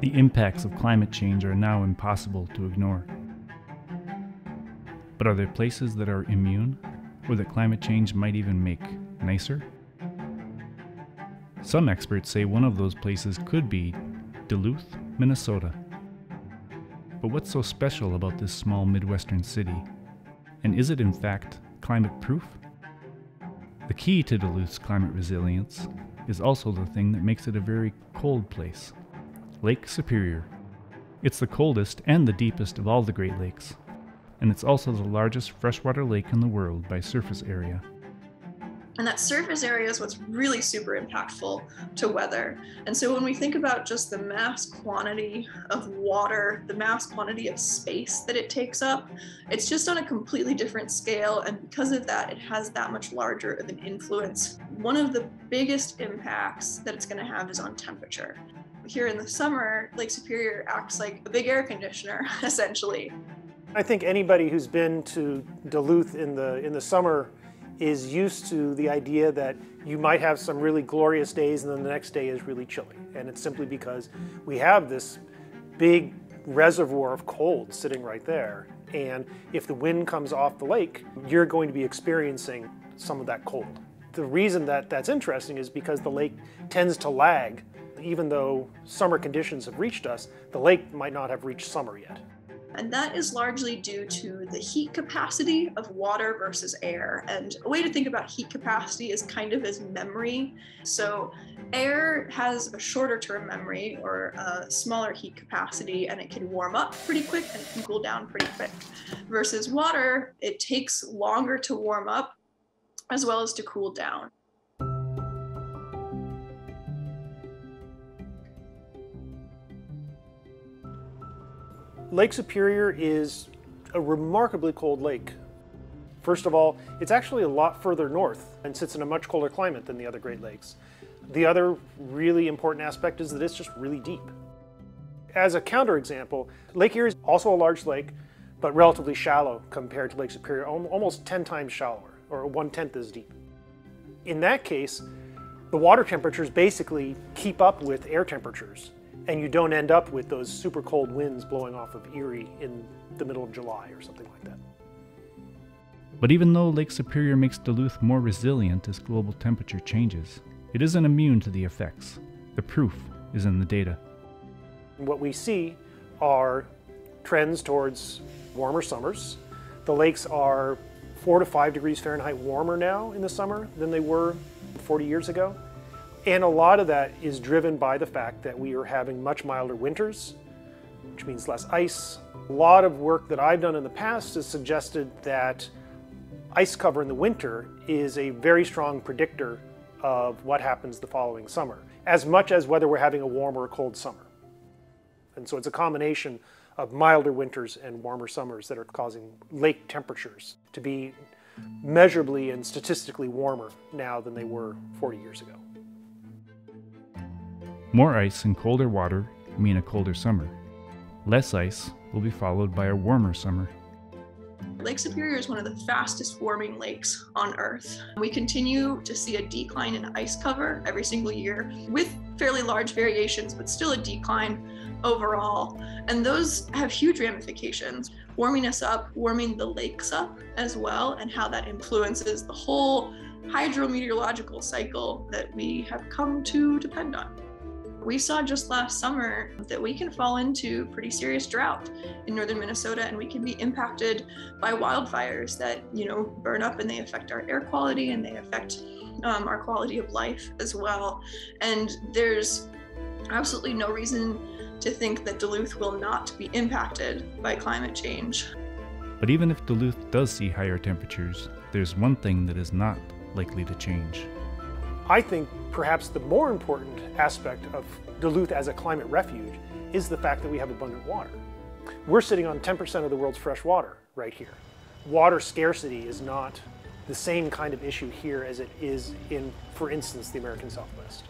The impacts of climate change are now impossible to ignore. But are there places that are immune, or that climate change might even make nicer? Some experts say one of those places could be Duluth, Minnesota. But what's so special about this small Midwestern city? And is it in fact climate proof? The key to Duluth's climate resilience is also the thing that makes it a very cold place Lake Superior. It's the coldest and the deepest of all the Great Lakes, and it's also the largest freshwater lake in the world by surface area. And that surface area is what's really super impactful to weather. And so when we think about just the mass quantity of water, the mass quantity of space that it takes up, it's just on a completely different scale. And because of that, it has that much larger of an influence. One of the biggest impacts that it's going to have is on temperature. Here in the summer, Lake Superior acts like a big air conditioner, essentially. I think anybody who's been to Duluth in the in the summer is used to the idea that you might have some really glorious days and then the next day is really chilly. And it's simply because we have this big reservoir of cold sitting right there. And if the wind comes off the lake, you're going to be experiencing some of that cold. The reason that that's interesting is because the lake tends to lag. Even though summer conditions have reached us, the lake might not have reached summer yet. And that is largely due to the heat capacity of water versus air. And a way to think about heat capacity is kind of as memory. So air has a shorter term memory or a smaller heat capacity, and it can warm up pretty quick and can cool down pretty quick. Versus water, it takes longer to warm up as well as to cool down. Lake Superior is a remarkably cold lake. First of all, it's actually a lot further north and sits in a much colder climate than the other Great Lakes. The other really important aspect is that it's just really deep. As a counterexample, Lake Erie is also a large lake, but relatively shallow compared to Lake Superior, almost 10 times shallower, or one-tenth as deep. In that case, the water temperatures basically keep up with air temperatures and you don't end up with those super cold winds blowing off of Erie in the middle of July or something like that. But even though Lake Superior makes Duluth more resilient as global temperature changes, it isn't immune to the effects. The proof is in the data. What we see are trends towards warmer summers. The lakes are four to five degrees Fahrenheit warmer now in the summer than they were 40 years ago. And a lot of that is driven by the fact that we are having much milder winters, which means less ice. A lot of work that I've done in the past has suggested that ice cover in the winter is a very strong predictor of what happens the following summer, as much as whether we're having a warm or a cold summer. And so it's a combination of milder winters and warmer summers that are causing lake temperatures to be measurably and statistically warmer now than they were 40 years ago. More ice and colder water mean a colder summer. Less ice will be followed by a warmer summer. Lake Superior is one of the fastest warming lakes on Earth. We continue to see a decline in ice cover every single year with fairly large variations, but still a decline overall. And those have huge ramifications, warming us up, warming the lakes up as well, and how that influences the whole hydrometeorological cycle that we have come to depend on. We saw just last summer that we can fall into pretty serious drought in northern Minnesota and we can be impacted by wildfires that, you know, burn up and they affect our air quality and they affect um, our quality of life as well. And there's absolutely no reason to think that Duluth will not be impacted by climate change. But even if Duluth does see higher temperatures, there's one thing that is not likely to change. I think perhaps the more important aspect of Duluth as a climate refuge is the fact that we have abundant water. We're sitting on 10% of the world's fresh water right here. Water scarcity is not the same kind of issue here as it is in, for instance, the American Southwest.